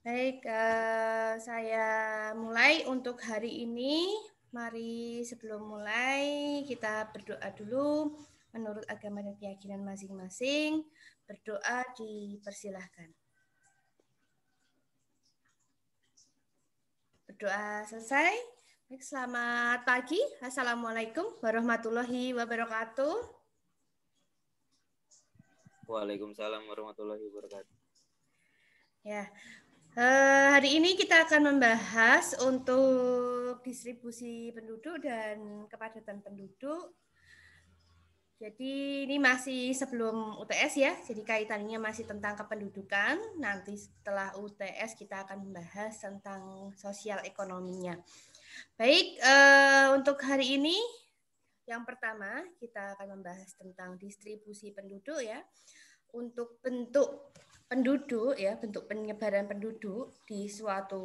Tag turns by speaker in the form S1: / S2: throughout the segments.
S1: Baik, uh, saya mulai untuk hari ini. Mari sebelum mulai kita berdoa dulu menurut agama dan keyakinan masing-masing. Berdoa dipersilahkan. Berdoa selesai. Baik, selamat pagi. Assalamualaikum warahmatullahi wabarakatuh.
S2: Waalaikumsalam warahmatullahi wabarakatuh.
S1: Ya, Uh, hari ini kita akan membahas untuk distribusi penduduk dan kepadatan penduduk. Jadi ini masih sebelum UTS ya, jadi kaitannya masih tentang kependudukan. Nanti setelah UTS kita akan membahas tentang sosial ekonominya. Baik, uh, untuk hari ini yang pertama kita akan membahas tentang distribusi penduduk ya. Untuk bentuk penduduk ya bentuk penyebaran penduduk di suatu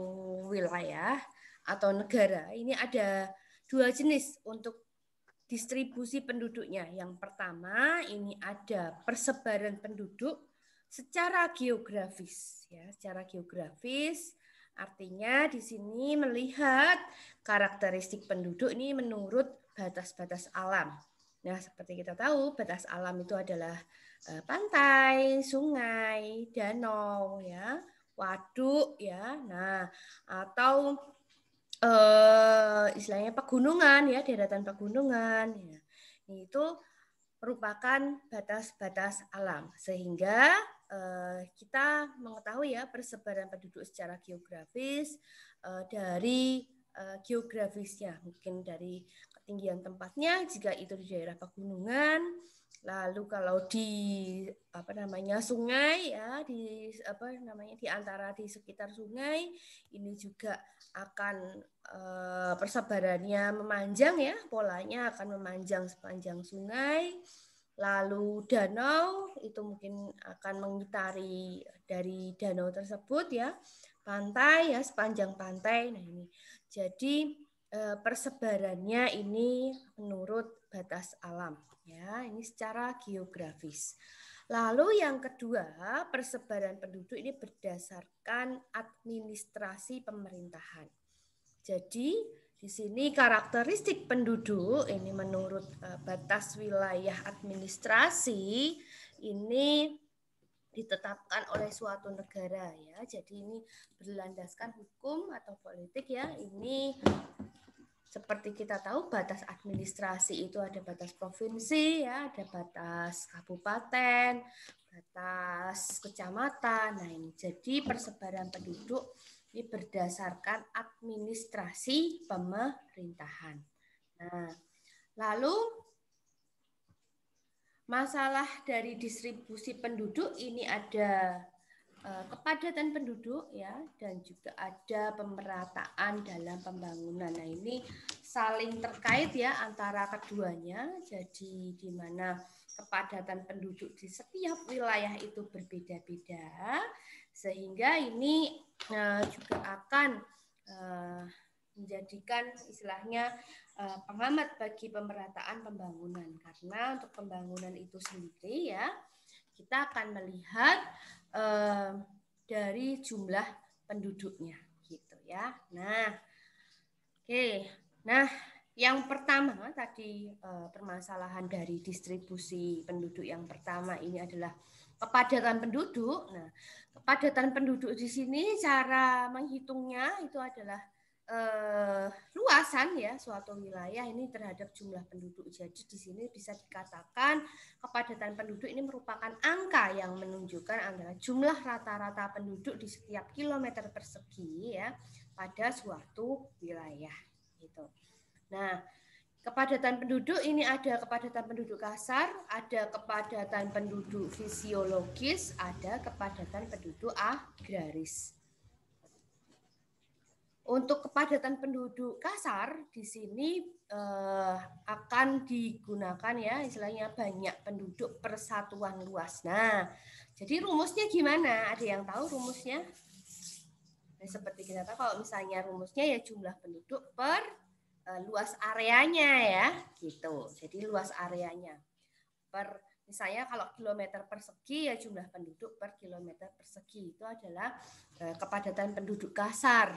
S1: wilayah atau negara ini ada dua jenis untuk distribusi penduduknya. Yang pertama ini ada persebaran penduduk secara geografis ya, secara geografis artinya di sini melihat karakteristik penduduk ini menurut batas-batas alam. Nah, seperti kita tahu, batas alam itu adalah pantai, sungai, danau ya, waduk ya. Nah, atau eh, istilahnya pegunungan ya, deretan pegunungan ya. Itu merupakan batas-batas alam sehingga eh, kita mengetahui ya persebaran penduduk secara geografis eh, dari eh, geografisnya mungkin dari ketinggian tempatnya jika itu di daerah pegunungan Lalu kalau di apa namanya sungai ya di apa namanya di antara di sekitar sungai ini juga akan e, persebarannya memanjang ya polanya akan memanjang sepanjang sungai. Lalu danau itu mungkin akan mengitari dari danau tersebut ya pantai ya sepanjang pantai. Nah ini jadi e, persebarannya ini menurut batas alam. Ya, ini secara geografis. Lalu yang kedua, persebaran penduduk ini berdasarkan administrasi pemerintahan. Jadi di sini karakteristik penduduk ini menurut uh, batas wilayah administrasi ini ditetapkan oleh suatu negara ya. Jadi ini berlandaskan hukum atau politik ya. Ini seperti kita tahu batas administrasi itu ada batas provinsi ya, ada batas kabupaten, batas kecamatan. Nah, ini jadi persebaran penduduk ini berdasarkan administrasi pemerintahan. Nah, lalu masalah dari distribusi penduduk ini ada kepadatan penduduk ya dan juga ada pemerataan dalam pembangunan. Nah, ini saling terkait ya antara keduanya. Jadi di mana kepadatan penduduk di setiap wilayah itu berbeda-beda sehingga ini uh, juga akan uh, menjadikan istilahnya uh, pengamat bagi pemerataan pembangunan karena untuk pembangunan itu sendiri ya kita akan melihat eh, dari jumlah penduduknya gitu ya. Nah, oke. Nah, yang pertama tadi eh, permasalahan dari distribusi penduduk yang pertama ini adalah kepadatan penduduk. Nah, kepadatan penduduk di sini cara menghitungnya itu adalah eh, luasan ya suatu wilayah ini terhadap jumlah penduduk. Jadi di sini bisa dikatakan kepadatan penduduk ini merupakan angka yang menunjukkan antara jumlah rata-rata penduduk di setiap kilometer persegi ya pada suatu wilayah gitu. Nah, kepadatan penduduk ini ada kepadatan penduduk kasar, ada kepadatan penduduk fisiologis, ada kepadatan penduduk agraris. Untuk kepadatan penduduk kasar di sini eh, akan digunakan ya istilahnya banyak penduduk persatuan luas. Nah, jadi rumusnya gimana? Ada yang tahu rumusnya? Nah, seperti kita tahu kalau misalnya rumusnya ya jumlah penduduk per eh, luas areanya ya, gitu. Jadi luas areanya per Misalnya kalau kilometer persegi ya jumlah penduduk per kilometer persegi itu adalah eh, kepadatan penduduk kasar.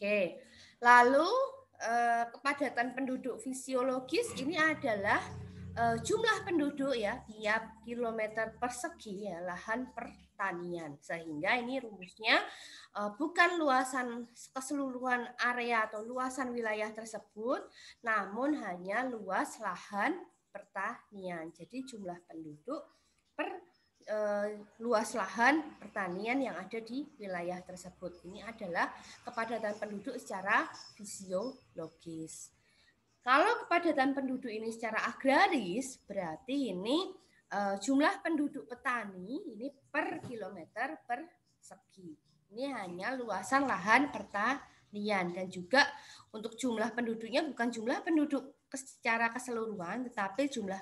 S1: Oke, lalu eh, kepadatan penduduk fisiologis ini adalah eh, jumlah penduduk ya tiap kilometer persegi ya lahan pertanian. Sehingga ini rumusnya bukan luasan keseluruhan area atau luasan wilayah tersebut, namun hanya luas lahan pertanian. Jadi jumlah penduduk per e, luas lahan pertanian yang ada di wilayah tersebut. Ini adalah kepadatan penduduk secara fisiologis. Kalau kepadatan penduduk ini secara agraris, berarti ini e, jumlah penduduk petani ini per kilometer persegi. Ini hanya luasan lahan pertanian dan juga untuk jumlah penduduknya bukan jumlah penduduk secara keseluruhan, tetapi jumlah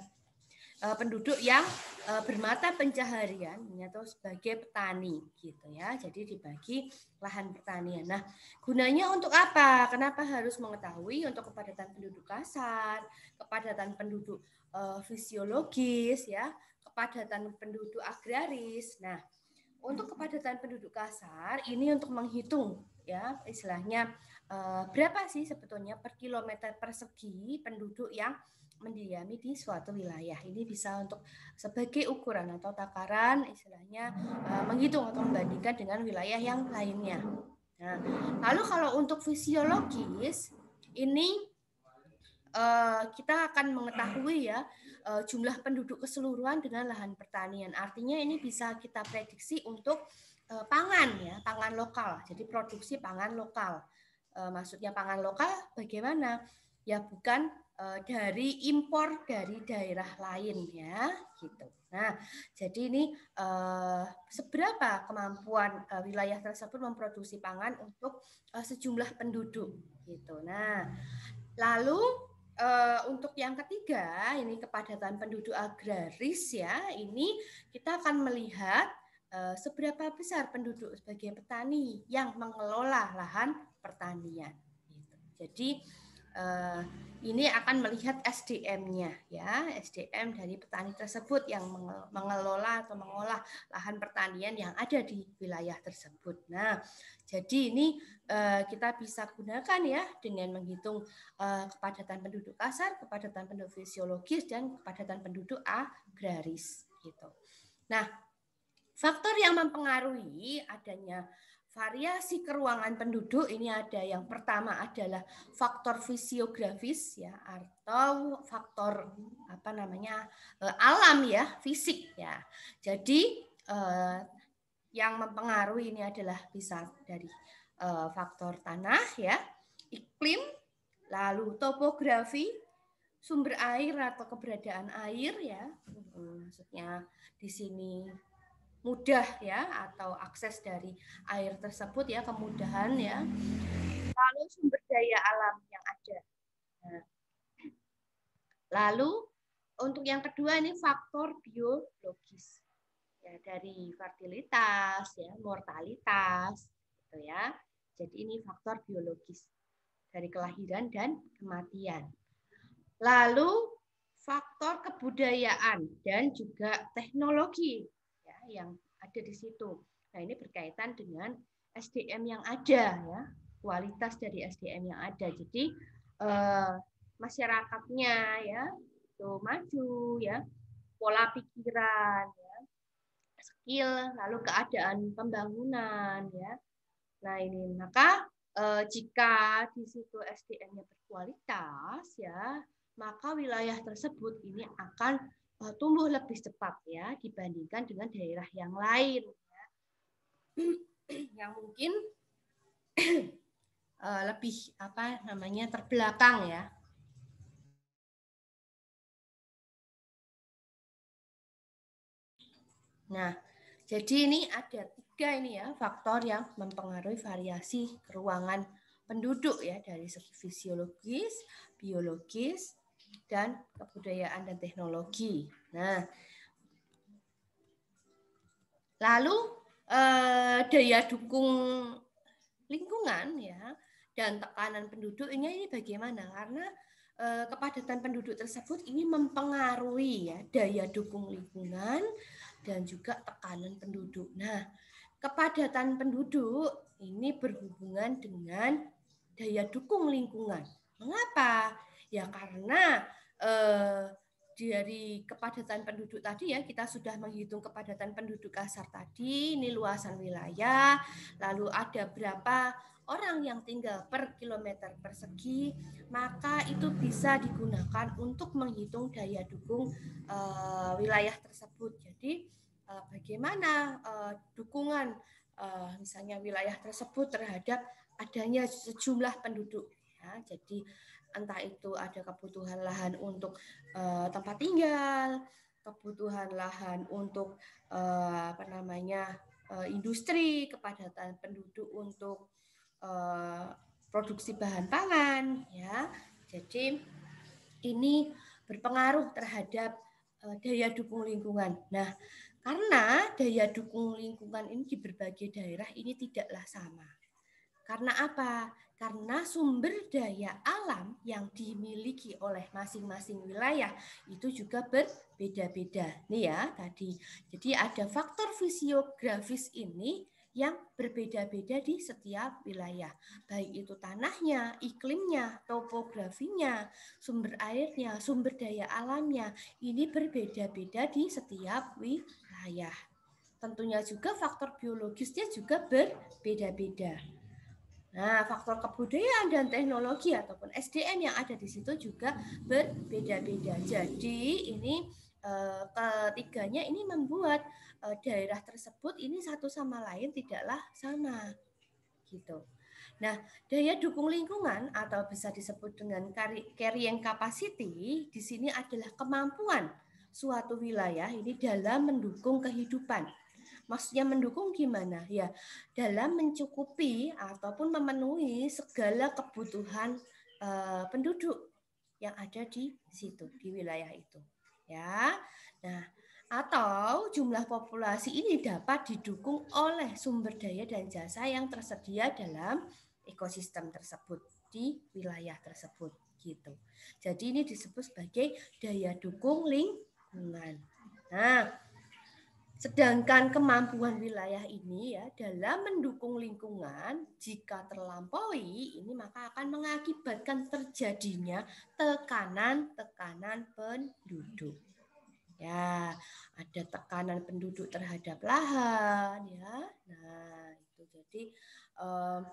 S1: uh, penduduk yang uh, bermata pencaharian atau sebagai petani gitu ya. Jadi dibagi lahan pertanian. Nah, gunanya untuk apa? Kenapa harus mengetahui untuk kepadatan penduduk kasar, kepadatan penduduk uh, fisiologis ya, kepadatan penduduk agraris. Nah, untuk kepadatan penduduk kasar ini untuk menghitung ya istilahnya berapa sih sebetulnya per kilometer persegi penduduk yang mendiami di suatu wilayah. Ini bisa untuk sebagai ukuran atau takaran istilahnya uh, menghitung atau membandingkan dengan wilayah yang lainnya. Nah, lalu kalau untuk fisiologis ini uh, kita akan mengetahui ya uh, jumlah penduduk keseluruhan dengan lahan pertanian. Artinya ini bisa kita prediksi untuk pangan ya, pangan lokal. Jadi produksi pangan lokal maksudnya pangan lokal bagaimana? Ya bukan dari impor dari daerah lain ya, gitu. Nah, jadi ini uh, seberapa kemampuan uh, wilayah tersebut memproduksi pangan untuk uh, sejumlah penduduk, gitu. Nah, lalu uh, untuk yang ketiga ini kepadatan penduduk agraris ya, ini kita akan melihat seberapa besar penduduk sebagai petani yang mengelola lahan pertanian. Gitu. Jadi ini akan melihat SDM-nya ya, SDM dari petani tersebut yang mengelola atau mengolah lahan pertanian yang ada di wilayah tersebut. Nah, jadi ini uh, kita bisa gunakan ya dengan menghitung uh, kepadatan penduduk kasar, kepadatan penduduk fisiologis dan kepadatan penduduk agraris gitu. Nah, faktor yang mempengaruhi adanya variasi keruangan penduduk ini ada yang pertama adalah faktor fisiografis ya atau faktor apa namanya eh, alam ya fisik ya. Jadi eh, yang mempengaruhi ini adalah bisa dari eh, faktor tanah ya iklim lalu topografi sumber air atau keberadaan air ya. Maksudnya di sini mudah ya atau akses dari air tersebut ya kemudahan ya. Lalu sumber daya alam yang ada. Nah. lalu untuk yang kedua ini faktor biologis. Ya dari fertilitas ya mortalitas gitu ya. Jadi ini faktor biologis dari kelahiran dan kematian. Lalu faktor kebudayaan dan juga teknologi yang ada di situ. Nah, ini berkaitan dengan SDM yang ada ya, kualitas dari SDM yang ada. Jadi eh, masyarakatnya ya itu maju ya, pola pikiran ya, skill, lalu keadaan pembangunan ya. Nah, ini maka eh, jika di situ SDM-nya berkualitas ya, maka wilayah tersebut ini akan tumbuh lebih cepat ya dibandingkan dengan daerah yang lain ya. yang mungkin uh, lebih apa namanya terbelakang ya. Nah, jadi ini ada tiga ini ya faktor yang mempengaruhi variasi keruangan penduduk ya dari segi fisiologis, biologis, dan kebudayaan dan teknologi. Nah, lalu eh, daya dukung lingkungan ya dan tekanan penduduk ini, ini bagaimana? Karena eh, kepadatan penduduk tersebut ini mempengaruhi ya daya dukung lingkungan dan juga tekanan penduduk. Nah, kepadatan penduduk ini berhubungan dengan daya dukung lingkungan. Mengapa? Ya karena eh, dari kepadatan penduduk tadi ya kita sudah menghitung kepadatan penduduk kasar tadi ini luasan wilayah lalu ada berapa orang yang tinggal per kilometer persegi maka itu bisa digunakan untuk menghitung daya dukung uh, wilayah tersebut. Jadi uh, bagaimana uh, dukungan uh, misalnya wilayah tersebut terhadap adanya sejumlah penduduk ya. Jadi entah itu ada kebutuhan lahan untuk uh, tempat tinggal, kebutuhan lahan untuk uh, apa namanya uh, industri, kepadatan penduduk untuk uh, produksi bahan pangan, ya. Jadi ini berpengaruh terhadap uh, daya dukung lingkungan. Nah, karena daya dukung lingkungan ini di berbagai daerah ini tidaklah sama. Karena apa? Karena sumber daya alam yang dimiliki oleh masing-masing wilayah itu juga berbeda-beda. Nih ya tadi. Jadi ada faktor fisiografis ini yang berbeda-beda di setiap wilayah. Baik itu tanahnya, iklimnya, topografinya, sumber airnya, sumber daya alamnya. Ini berbeda-beda di setiap wilayah. Tentunya juga faktor biologisnya juga berbeda-beda. Nah, faktor kebudayaan dan teknologi ataupun SDM yang ada di situ juga berbeda-beda. Jadi ini eh, ketiganya ini membuat eh, daerah tersebut ini satu sama lain tidaklah sama gitu. Nah, daya dukung lingkungan atau bisa disebut dengan carrying capacity di sini adalah kemampuan suatu wilayah ini dalam mendukung kehidupan Maksudnya mendukung gimana? Ya, dalam mencukupi ataupun memenuhi segala kebutuhan uh, penduduk yang ada di situ, di wilayah itu. Ya. Nah, atau jumlah populasi ini dapat didukung oleh sumber daya dan jasa yang tersedia dalam ekosistem tersebut di wilayah tersebut gitu. Jadi ini disebut sebagai daya dukung lingkungan. Nah, Sedangkan kemampuan wilayah ini ya dalam mendukung lingkungan jika terlampaui ini maka akan mengakibatkan terjadinya tekanan-tekanan penduduk. Ya, ada tekanan penduduk terhadap lahan ya. Nah, itu jadi um,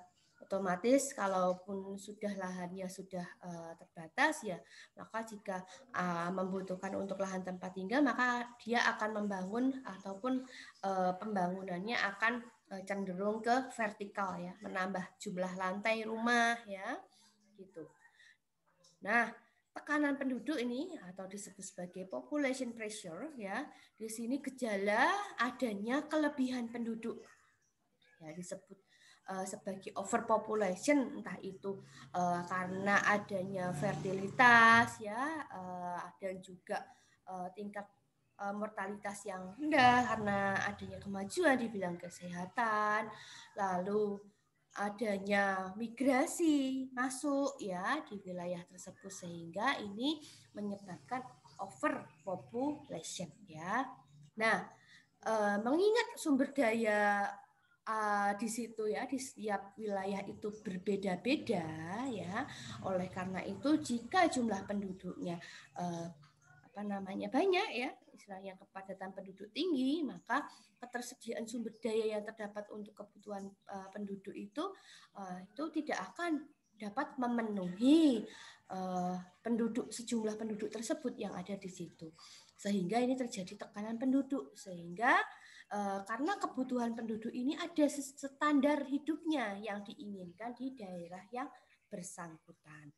S1: otomatis kalaupun sudah lahannya sudah uh, terbatas ya maka jika uh, membutuhkan untuk lahan tempat tinggal maka dia akan membangun ataupun uh, pembangunannya akan uh, cenderung ke vertikal ya menambah jumlah lantai rumah ya gitu. Nah tekanan penduduk ini atau disebut sebagai population pressure ya di sini gejala adanya kelebihan penduduk. Ya disebut uh, sebagai overpopulation entah itu uh, karena adanya fertilitas ya uh, dan juga uh, tingkat uh, mortalitas yang rendah karena adanya kemajuan di bidang kesehatan lalu adanya migrasi masuk ya di wilayah tersebut sehingga ini menyebabkan overpopulation ya. Nah, mengingat sumber daya uh, di situ ya di setiap wilayah itu berbeda-beda ya. Oleh karena itu jika jumlah penduduknya uh, apa namanya banyak ya, istilahnya kepadatan penduduk tinggi, maka ketersediaan sumber daya yang terdapat untuk kebutuhan uh, penduduk itu uh, itu tidak akan dapat memenuhi uh, penduduk sejumlah penduduk tersebut yang ada di situ. Sehingga ini terjadi tekanan penduduk sehingga Eh, karena kebutuhan penduduk ini ada standar hidupnya yang diinginkan di daerah yang bersangkutan.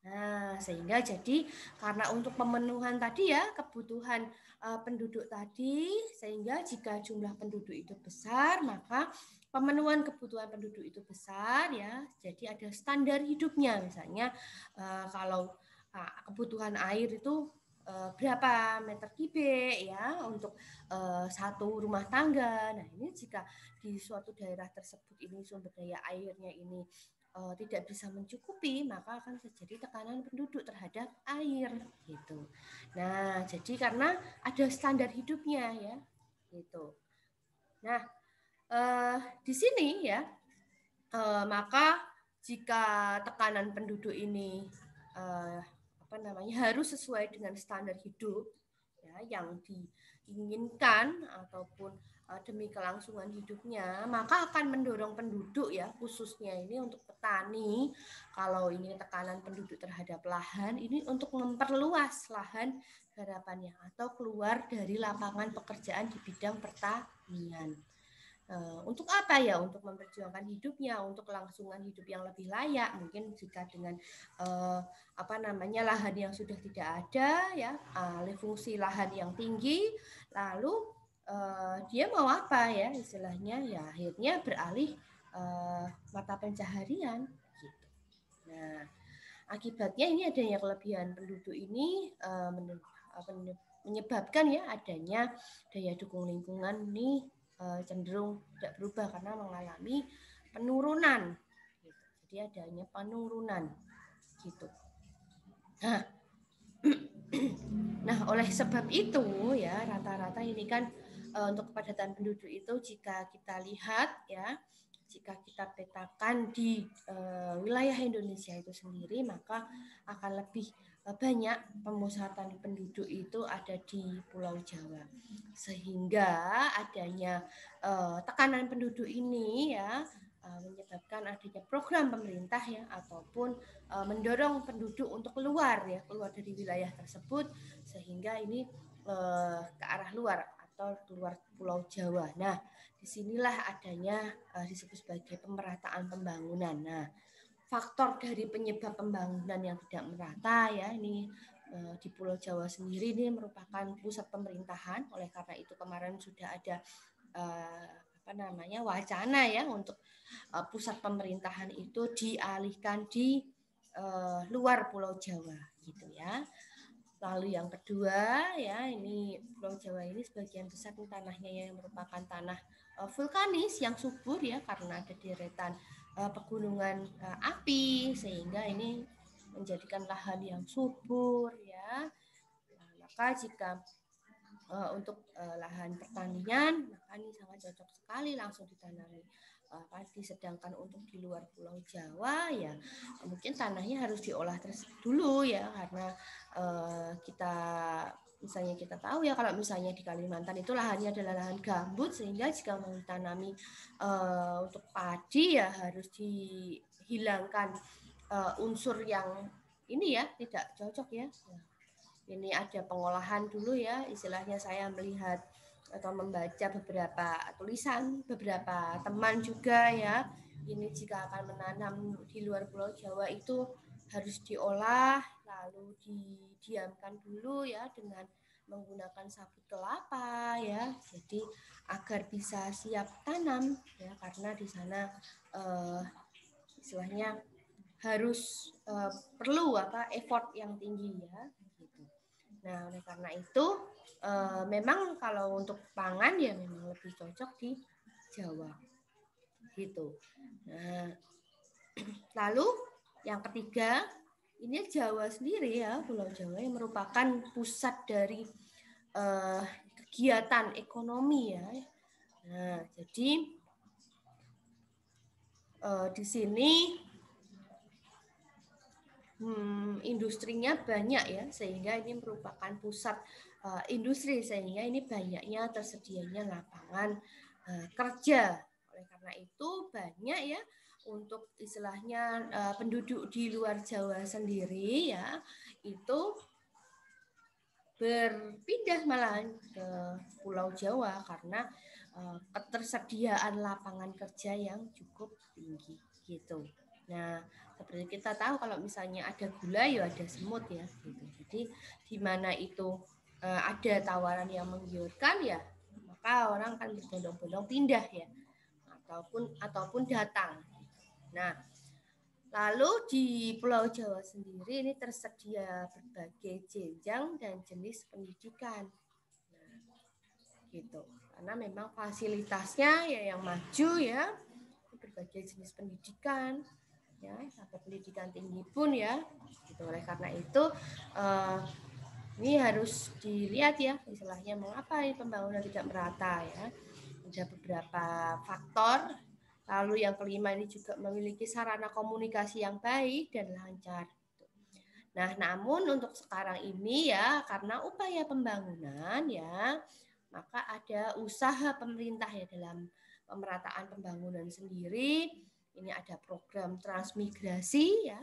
S1: Nah, sehingga jadi karena untuk pemenuhan tadi ya kebutuhan uh, penduduk tadi sehingga jika jumlah penduduk itu besar maka pemenuhan kebutuhan penduduk itu besar ya. Jadi ada standar hidupnya misalnya uh, kalau uh, kebutuhan air itu Eh, berapa meter kubik ya untuk uh, satu rumah tangga. Nah ini jika di suatu daerah tersebut ini sumber daya airnya ini uh, tidak bisa mencukupi, maka akan terjadi tekanan penduduk terhadap air gitu. Nah, jadi karena ada standar hidupnya ya, gitu. Nah, uh, di sini ya, uh, maka jika tekanan penduduk ini uh, namanya harus sesuai dengan standar hidup ya yang diinginkan ataupun uh, demi kelangsungan hidupnya maka akan mendorong penduduk ya khususnya ini untuk petani kalau ini tekanan penduduk terhadap lahan ini untuk memperluas lahan garapannya atau keluar dari lapangan pekerjaan di bidang pertanian. Uh, untuk apa ya? Untuk memperjuangkan hidupnya, untuk kelangsungan hidup yang lebih layak. Mungkin jika dengan uh, apa namanya lahan yang sudah tidak ada, ya alih fungsi lahan yang tinggi, lalu uh, dia mau apa ya? Istilahnya ya akhirnya beralih uh, mata pencaharian. Gitu. Nah, akibatnya ini adanya kelebihan penduduk ini menyebabkan ya adanya daya dukung lingkungan nih Eh, cenderung tidak berubah karena mengalami penurunan. Jadi adanya penurunan gitu. Nah, nah oleh sebab itu ya rata-rata ini kan uh, untuk kepadatan penduduk itu jika kita lihat ya jika kita petakan di uh, wilayah Indonesia itu sendiri maka akan lebih Eh, banyak pemusatan penduduk itu ada di Pulau Jawa sehingga adanya uh, tekanan penduduk ini ya uh, menyebabkan adanya program pemerintah ya ataupun uh, mendorong penduduk untuk keluar ya keluar dari wilayah tersebut sehingga ini uh, ke arah luar atau keluar Pulau Jawa. Nah di sinilah adanya uh, disebut sebagai pemerataan pembangunan. Nah faktor dari penyebab pembangunan yang tidak merata ya ini eh, di Pulau Jawa sendiri ini merupakan pusat pemerintahan oleh karena itu kemarin sudah ada eh, apa namanya wacana ya untuk eh, pusat pemerintahan itu dialihkan di luar Pulau Jawa gitu ya. Lalu yang kedua ya ini Pulau Jawa ini sebagian besar tanahnya yang merupakan tanah vulkanis yang subur ya karena ada deretan uh, pegunungan uh, api sehingga ini menjadikan lahan yang subur ya. Nah, maka jika uh, untuk uh, lahan pertanian maka ini sangat cocok sekali langsung ditanami uh, padi sedangkan untuk di luar Pulau Jawa ya mungkin tanahnya harus diolah terus dulu ya karena uh, kita misalnya kita tahu ya kalau misalnya di Kalimantan itu lahannya adalah lahan gambut sehingga jika mau ditanami uh, untuk padi ya harus dihilangkan uh, unsur yang ini ya tidak cocok ya. Ini ada pengolahan dulu ya, istilahnya saya melihat atau membaca beberapa tulisan beberapa teman juga ya. Ini jika akan menanam di luar Pulau Jawa itu harus diolah lalu didiamkan dulu ya dengan menggunakan sabut kelapa ya jadi agar bisa siap tanam ya karena di sana uh, istilahnya harus uh, perlu apa effort yang tinggi ya gitu. Nah oleh karena itu uh, memang kalau untuk pangan ya memang lebih cocok di Jawa gitu. Nah lalu yang ketiga ini Jawa sendiri ya, Pulau Jawa yang merupakan pusat dari uh, kegiatan ekonomi ya. Nah, jadi uh, di sini hmm, industrinya banyak ya, sehingga ini merupakan pusat uh, industri sehingga ini banyaknya tersedianya lapangan uh, kerja. Oleh karena itu banyak ya untuk istilahnya uh, penduduk di luar Jawa sendiri ya itu berpindah malah ke Pulau Jawa karena uh, ketersediaan lapangan kerja yang cukup tinggi gitu. Nah, seperti kita tahu kalau misalnya ada gula ya ada semut ya gitu. Jadi di mana itu uh, ada tawaran yang menggiurkan ya maka orang kan berbondong-bondong pindah ya ataupun ataupun datang Nah, lalu di Pulau Jawa sendiri ini tersedia berbagai jenjang dan jenis pendidikan. Nah, gitu. Karena memang fasilitasnya ya yang maju ya, berbagai jenis pendidikan. ya atau pendidikan tinggi pun ya gitu oleh karena itu uh, ini harus dilihat ya istilahnya mengapa pembangunan tidak merata ya ada beberapa faktor lalu yang kelima ini juga memiliki sarana komunikasi yang baik dan lancar. Nah namun untuk sekarang ini ya karena upaya pembangunan ya maka ada usaha pemerintah ya dalam pemerataan pembangunan sendiri. Ini ada program transmigrasi ya.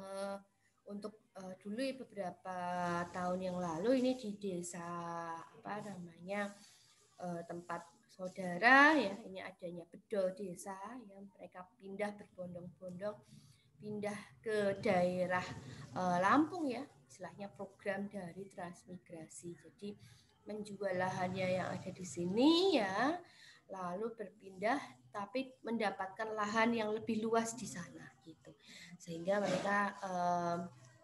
S1: Uh, untuk uh, dulu beberapa tahun yang lalu ini di desa apa namanya uh, tempat saudara ya ini adanya bedol desa yang mereka pindah berbondong-bondong pindah ke daerah uh, Lampung ya istilahnya program dari transmigrasi. Jadi menjual lahannya yang ada di sini ya lalu berpindah tapi mendapatkan lahan yang lebih luas di sana gitu. Sehingga mereka um,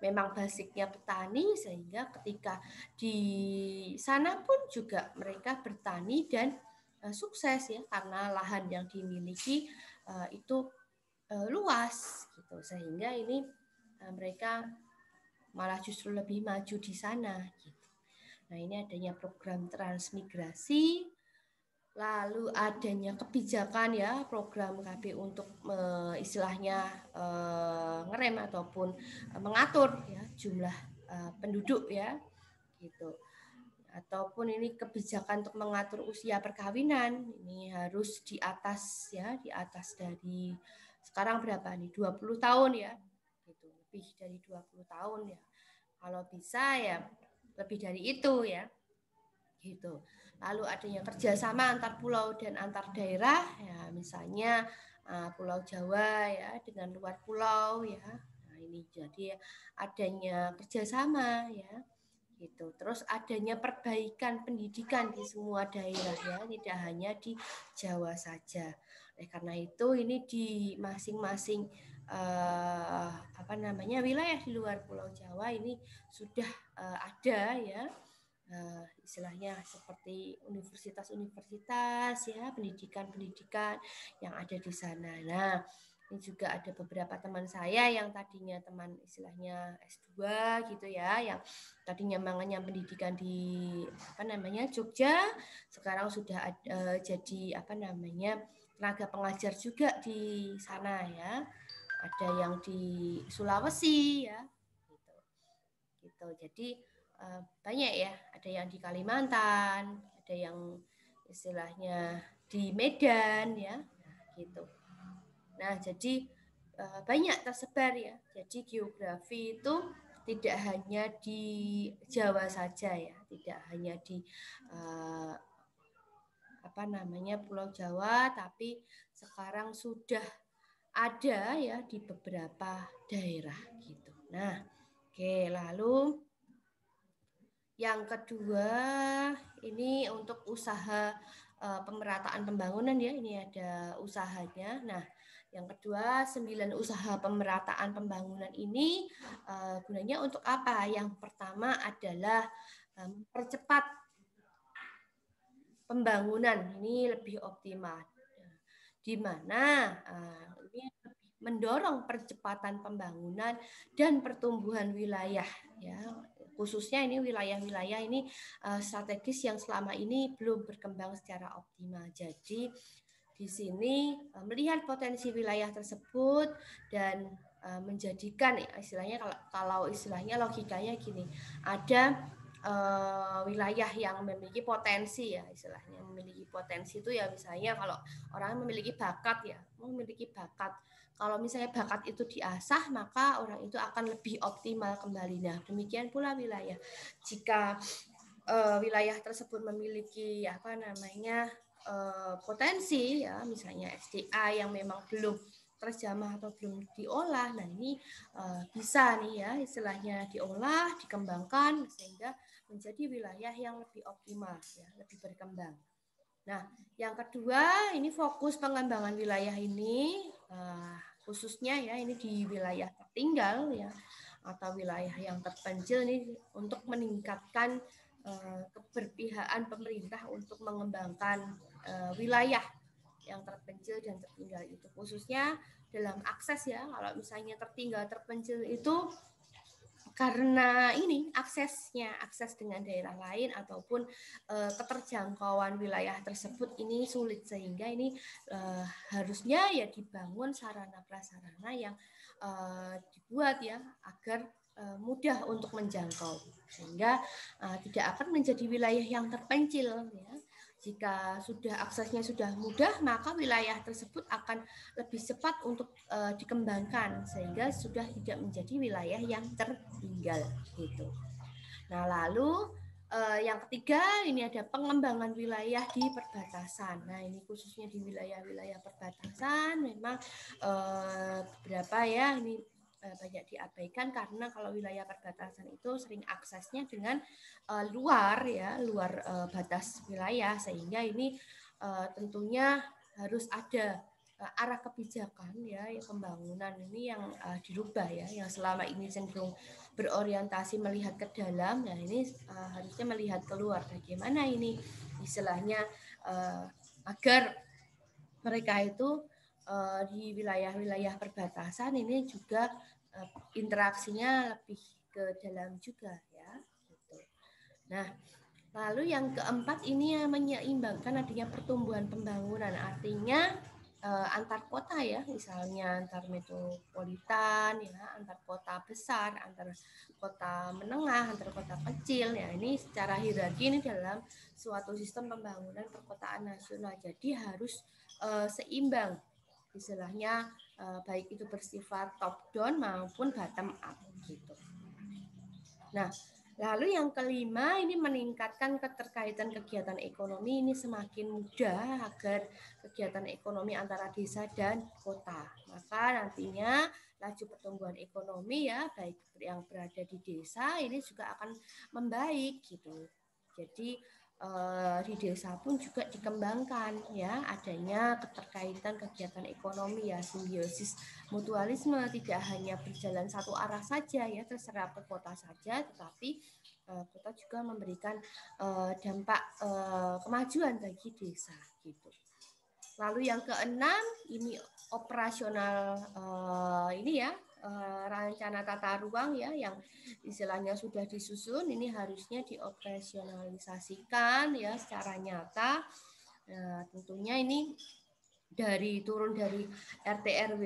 S1: memang basicnya petani sehingga ketika di sana pun juga mereka bertani dan uh, sukses ya karena lahan yang dimiliki uh, itu uh, luas gitu sehingga ini mereka malah justru lebih maju di sana gitu. Nah, ini adanya program transmigrasi lalu adanya kebijakan ya program KB untuk istilahnya ngerem ataupun mengatur ya jumlah penduduk ya gitu ataupun ini kebijakan untuk mengatur usia perkawinan ini harus di atas ya di atas dari sekarang berapa nih? 20 tahun ya gitu. Lebih dari 20 tahun ya. Kalau bisa ya lebih dari itu ya gitu. Lalu adanya kerjasama antar pulau dan antar daerah ya misalnya uh, Pulau Jawa ya dengan luar pulau ya. Nah ini jadi adanya kerjasama ya gitu terus adanya perbaikan pendidikan di semua daerah ya tidak hanya di Jawa saja oleh karena itu ini di masing-masing uh, apa namanya wilayah di luar Pulau Jawa ini sudah uh, ada ya uh, istilahnya seperti universitas-universitas ya pendidikan-pendidikan yang ada di sana. Nah ini juga ada beberapa teman saya yang tadinya teman istilahnya S2 gitu ya yang tadinya mengenyam pendidikan di apa namanya Jogja sekarang sudah ada, uh, jadi apa namanya tenaga pengajar juga di sana ya. Ada yang di Sulawesi ya gitu. Gitu jadi Eh, banyak ya, ada yang di Kalimantan, ada yang istilahnya di Medan ya, gitu. Nah, jadi eh, banyak tersebar ya. Jadi geografi itu tidak hanya di Jawa saja ya, tidak hanya di uh, apa namanya Pulau Jawa, tapi sekarang sudah ada ya di beberapa daerah gitu. Nah, oke, lalu yang kedua, ini untuk usaha uh, pemerataan pembangunan ya, ini ada usahanya. Nah, yang kedua, sembilan usaha pemerataan pembangunan ini uh, gunanya untuk apa? Yang pertama adalah um, percepat pembangunan ini lebih optimal. Di mana uh, ini mendorong percepatan pembangunan dan pertumbuhan wilayah ya khususnya ini wilayah-wilayah ini strategis yang selama ini belum berkembang secara optimal. Jadi di sini uh, melihat potensi wilayah tersebut dan uh, menjadikan istilahnya kalau istilahnya logikanya gini, ada uh, wilayah yang memiliki potensi ya istilahnya memiliki potensi itu ya misalnya kalau orang memiliki bakat ya memiliki bakat kalau misalnya bakat itu diasah, maka orang itu akan lebih optimal kembali. Nah, demikian pula wilayah. Jika uh, wilayah tersebut memiliki apa namanya potensi, ya, misalnya SDA yang memang belum terjamah atau belum diolah, nah ini uh, bisa nih ya istilahnya diolah, dikembangkan sehingga menjadi wilayah yang lebih optimal, ya, lebih berkembang. Nah, yang kedua ini fokus pengembangan wilayah ini uh, khususnya ya ini di wilayah tertinggal ya atau wilayah yang terpencil ini untuk meningkatkan keberpihakan pemerintah untuk mengembangkan uh, wilayah yang terpencil dan tertinggal itu. Khususnya dalam akses ya kalau misalnya tertinggal terpencil itu karena ini aksesnya akses dengan daerah lain ataupun uh, keterjangkauan wilayah tersebut ini sulit. Sehingga ini uh, harusnya ya dibangun sarana prasarana yang uh, dibuat ya agar mudah untuk menjangkau. Sehingga tidak akan menjadi wilayah yang terpencil ya jika sudah aksesnya sudah mudah, maka wilayah tersebut akan lebih cepat untuk uh, dikembangkan sehingga sudah tidak menjadi wilayah yang tertinggal gitu. Nah, lalu uh, yang ketiga ini ada pengembangan wilayah di perbatasan. Nah, ini khususnya di wilayah-wilayah perbatasan memang uh, beberapa ya ini banyak diabaikan karena kalau wilayah perbatasan itu sering aksesnya dengan uh, luar ya luar uh, batas wilayah. Sehingga ini uh, tentunya harus ada uh, arah kebijakan ya pembangunan ini yang uh, dirubah ya yang selama ini cenderung berorientasi melihat ke dalam. Nah ini uh, harusnya melihat keluar bagaimana ini istilahnya uh, agar mereka itu di wilayah-wilayah perbatasan ini juga uh, interaksinya lebih ke dalam juga ya. Gitu. Nah, lalu yang keempat ini yang menyeimbangkan adanya pertumbuhan pembangunan, artinya uh, antar kota ya, misalnya antar metropolitan ya, antar kota besar, antar kota menengah, antar kota kecil ya. Ini secara hierarki ini dalam suatu sistem pembangunan perkotaan nasional. Jadi harus seimbang istilahnya uh, baik itu bersifat top down maupun bottom up gitu. Nah, lalu yang kelima ini meningkatkan keterkaitan kegiatan ekonomi ini semakin mudah agar kegiatan ekonomi antara desa dan kota. Maka nantinya laju pertumbuhan ekonomi ya baik yang berada di desa ini juga akan membaik gitu. Jadi uh, di desa pun juga dikembangkan ya adanya keterkaitan kegiatan ekonomi ya simbiosis mutualisme tidak hanya berjalan satu arah saja ya terserah ke kota saja tetapi uh, kota juga memberikan uh, dampak uh, kemajuan bagi desa gitu. Lalu yang keenam ini operasional uh, ini ya uh, rencana tata ruang ya yang istilahnya sudah disusun ini harusnya dioperasionalisasikan ya secara nyata. Nah, tentunya ini dari turun dari RT RW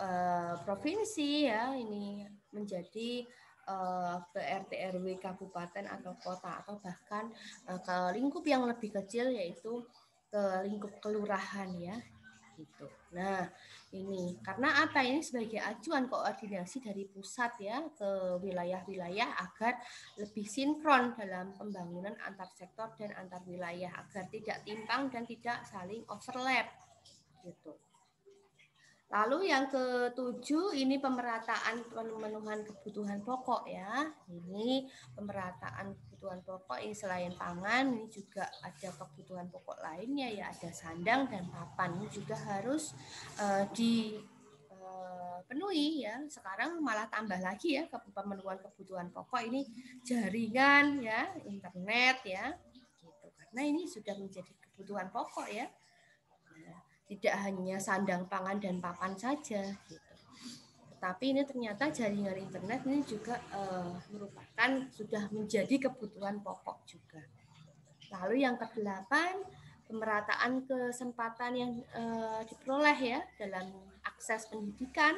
S1: uh, provinsi ya ini menjadi uh, ke RT RW kabupaten atau kota atau bahkan uh, ke lingkup yang lebih kecil yaitu ke lingkup kelurahan ya gitu. Nah, ini karena apa ini sebagai acuan koordinasi dari pusat ya ke wilayah-wilayah agar lebih sinkron dalam pembangunan antar sektor dan antar wilayah agar tidak timpang dan tidak saling overlap gitu. Lalu yang ketujuh ini pemerataan pemenuhan kebutuhan pokok ya. Ini pemerataan kebutuhan pokok ini selain pangan ini juga ada kebutuhan pokok lainnya ya ada sandang dan papan ini juga harus uh, dipenuhi ya. Sekarang malah tambah lagi ya pemenuhan kebutuhan pokok ini jaringan ya, internet ya. Gitu. Karena ini sudah menjadi kebutuhan pokok ya tidak hanya sandang pangan dan papan saja gitu. Tetapi ini ternyata jaringan internet ini juga uh, merupakan sudah menjadi kebutuhan pokok juga. Lalu yang kedelapan pemerataan kesempatan yang uh, diperoleh ya dalam akses pendidikan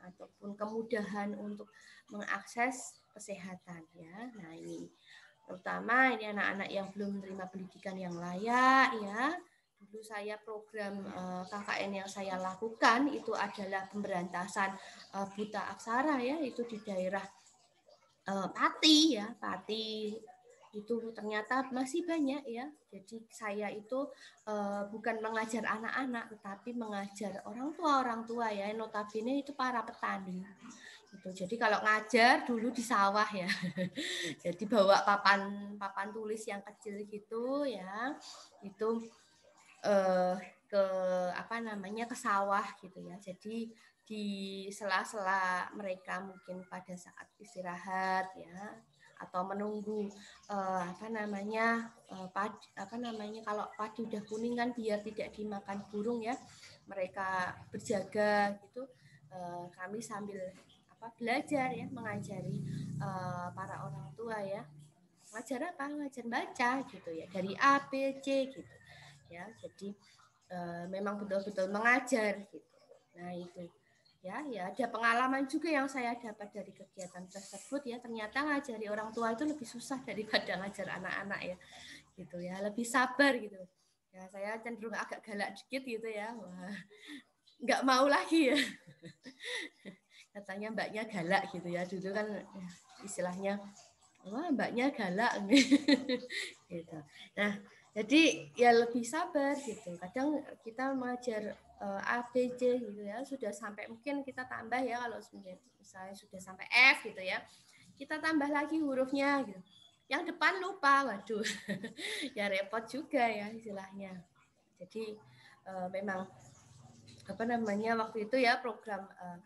S1: ataupun kemudahan untuk mengakses kesehatan ya. Nah ini terutama ini anak-anak yang belum menerima pendidikan yang layak ya dulu saya program eh, KKN yang saya lakukan itu adalah pemberantasan uh, buta aksara ya itu di daerah uh, Pati ya Pati. Itu ternyata masih banyak ya. Jadi saya itu bukan mengajar anak-anak tetapi mengajar orang tua orang tua ya. Notabene itu para petani. Itu jadi kalau ngajar dulu di sawah ya. Jadi bawa papan papan tulis yang kecil gitu ya. Itu uh, ke apa namanya ke sawah gitu ya. Jadi di sela-sela mereka mungkin pada saat istirahat ya atau menunggu uh, apa namanya uh, apa namanya kalau padi udah kuning kan biar tidak dimakan burung ya mereka berjaga gitu. Uh, kami sambil apa belajar ya mengajari uh, para orang tua ya ngajar apa? Ngajar baca gitu ya dari A B C gitu ya. Jadi uh, memang betul-betul mengajar gitu. Nah itu. Ya ya ada pengalaman juga yang saya dapat dari kegiatan tersebut ya. Ternyata ngajari orang tua itu lebih susah daripada ngajar anak-anak ya gitu ya. Lebih sabar gitu. Ya saya cenderung agak galak dikit gitu ya. Wah nggak mau lagi ya. Katanya mbaknya galak gitu ya. Dulu kan ya, istilahnya wah mbaknya galak. Gitu. Nah jadi ya lebih sabar gitu. Kadang kita mengajar uh, A B C gitu ya sudah sampai mungkin kita tambah ya kalau misalnya sudah sampai F gitu ya kita tambah lagi hurufnya gitu. Yang depan lupa waduh ya repot juga ya istilahnya. Jadi uh, memang apa namanya waktu itu ya program uh,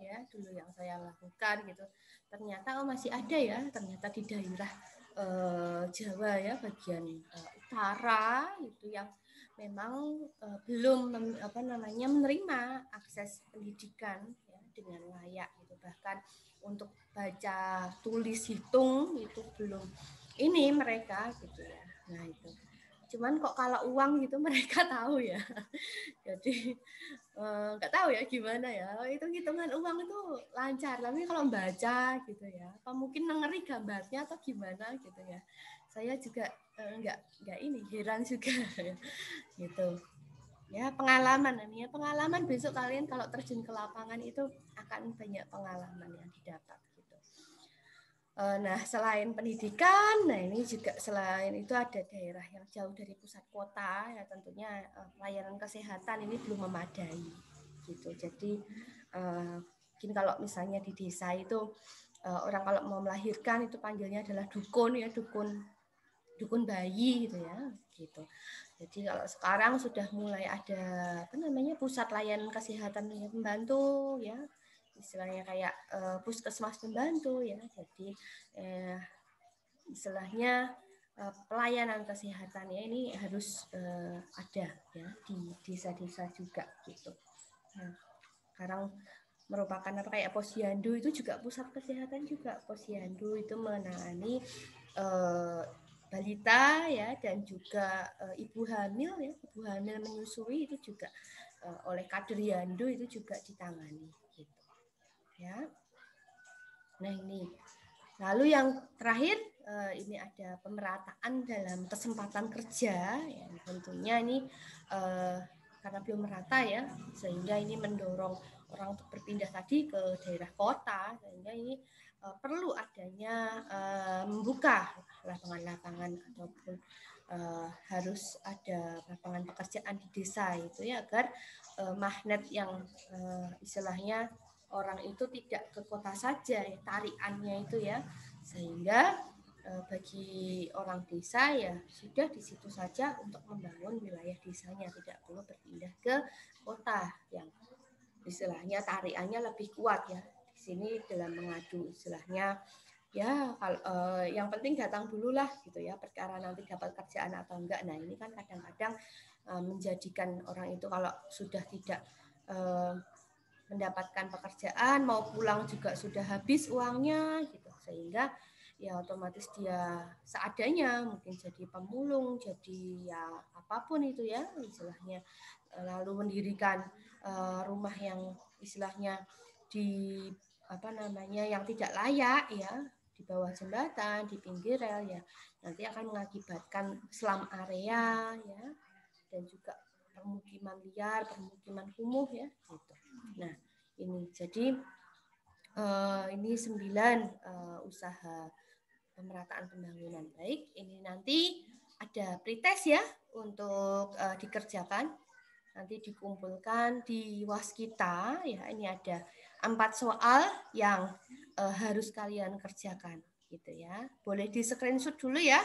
S1: ya dulu yang saya lakukan gitu. Ternyata oh masih ada ya ternyata di daerah uh, Jawa ya bagian utara itu yang memang uh, belum mem, apa namanya menerima akses pendidikan ya, dengan layak gitu. Bahkan untuk baca tulis hitung itu belum ini mereka gitu ya. Nah itu cuman kok kalau uang gitu mereka tahu ya. Jadi nggak uh, tahu ya gimana ya. Itu hitungan uang itu lancar. Tapi kalau baca gitu ya apa mungkin ngeri gambarnya atau gimana gitu ya. Saya juga enggak eh, enggak ini heran juga gitu. Ya pengalaman. Ini ya pengalaman. Besok kalian kalau terjun ke lapangan itu akan banyak pengalaman yang didapat. eh, nah selain pendidikan nah ini juga selain itu ada daerah yang jauh dari pusat kota ya tentunya eh, pelayanan kesehatan ini belum memadai gitu. Jadi mungkin kalau misalnya di desa itu orang kalau mau melahirkan itu panggilnya adalah dukun ya dukun dukun bayi gitu ya gitu. Jadi kalau sekarang sudah mulai ada apa namanya pusat layanan kesehatan yang pembantu ya istilahnya kayak uh, puskesmas pembantu ya. Jadi eh, istilahnya uh, pelayanan kesehatan ya ini harus uh, ada ya di desa-desa juga gitu. Nah, sekarang merupakan apa kayak posyandu itu juga pusat kesehatan juga. Posyandu itu menangani uh, balita ya dan juga uh, ibu hamil ya. Ibu hamil menyusui itu juga uh, oleh kader Yandu itu juga ditangani ya. Nah ini. Lalu yang terakhir uh, ini ada pemerataan dalam kesempatan kerja. Ya tentunya ini uh, karena belum merata ya sehingga ini mendorong orang untuk berpindah tadi ke daerah kota sehingga ini uh, perlu adanya membuka lapangan-lapangan ataupun uh, harus ada lapangan pekerjaan di desa itu ya agar uh, magnet yang uh, istilahnya orang itu tidak ke kota saja ya, tariannya itu ya. Sehingga uh, bagi orang desa ya sudah di situ saja untuk membangun wilayah desanya tidak perlu berpindah ke kota yang istilahnya tariannya lebih kuat ya. Di sini dalam mengadu istilahnya ya kalau uh, yang penting datang dulu lah gitu ya perkara nanti dapat kerjaan atau enggak. Nah ini kan kadang-kadang uh, menjadikan orang itu kalau sudah tidak uh, mendapatkan pekerjaan mau pulang juga sudah habis uangnya gitu. Sehingga ya otomatis dia seadanya mungkin jadi pemulung jadi ya apa pun itu ya istilahnya. Lalu mendirikan uh, rumah yang istilahnya di apa namanya yang tidak layak ya. Di bawah jembatan, di pinggir rel ya, nanti akan mengakibatkan selam area ya. Dan juga permukiman liar, permukiman kumuh ya gitu. Nah, ini. Jadi uh, ini sembilan uh, usaha pemerataan pembangunan. Baik. Ini nanti ada pretest ya untuk uh, dikerjakan. Nanti dikumpulkan di waskita ya. Ini ada empat soal yang uh, harus kalian kerjakan gitu ya. Boleh di screenshot dulu ya